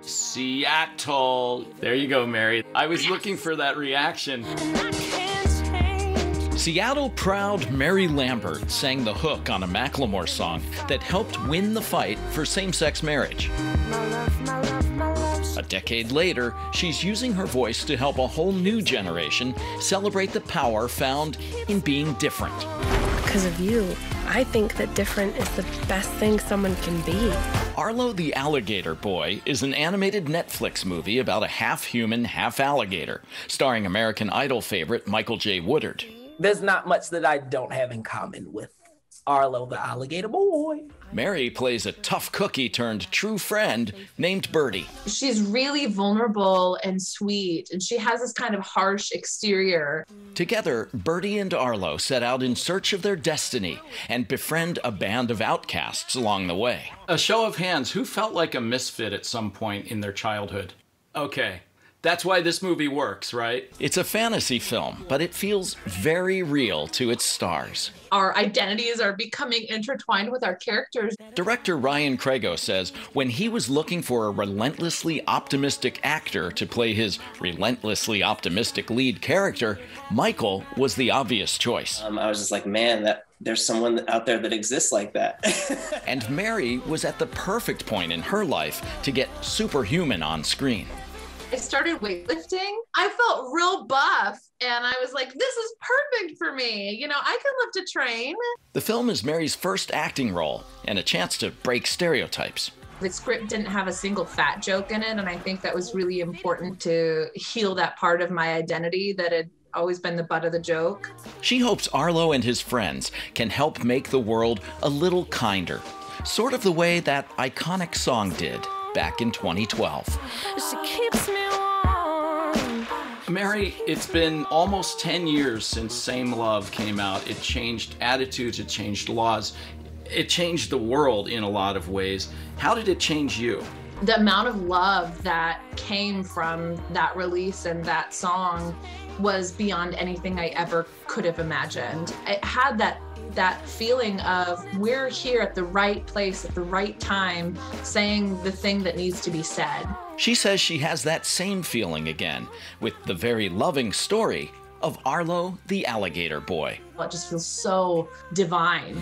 Seattle. There you go, Mary. I was looking for that reaction. Seattle proud Mary Lambert sang the hook on a Macklemore song that helped win the fight for same sex marriage. A decade later, she's using her voice to help a whole new generation celebrate the power found in being different. Because of you, I think that different is the best thing someone can be. Arlo the Alligator Boy is an animated Netflix movie about a half human, half alligator, starring American Idol favorite Michael J. Woodard. There's not much that I don't have in common with Arlo the Alligator Boy. Mary plays a tough cookie turned true friend named Bertie. She's really vulnerable and sweet, and she has this kind of harsh exterior. Together, Bertie and Arlo set out in search of their destiny and befriend a band of outcasts along the way. A show of hands, who felt like a misfit at some point in their childhood? Okay, that's why this movie works, right? It's a fantasy film, but it feels very real to its stars. Our identities are becoming intertwined with our characters. Director Ryan Crego says when he was looking for a relentlessly optimistic actor to play his relentlessly optimistic lead character, Michael was the obvious choice. Um, I was just like, man, that there's someone out there that exists like that. and Mary was at the perfect point in her life to get superhuman on screen. I started weightlifting. I felt real buff and I was like, this is perfect for me. You know, I can lift a train. The film is Mary's first acting role and a chance to break stereotypes. The script didn't have a single fat joke in it, and I think that was really important to heal that part of my identity that had always been the butt of the joke. She hopes Arlo and his friends can help make the world a little kinder, sort of the way that iconic song did back in 2012. Mary, it's been almost 10 years since Same Love came out. It changed attitudes, it changed laws, it changed the world in a lot of ways. How did it change you? The amount of love that came from that release and that song was beyond anything I ever could have imagined. It had that that feeling of we're here at the right place at the right time saying the thing that needs to be said. She says she has that same feeling again with the very loving story of Arlo the alligator boy. It just feels so divine.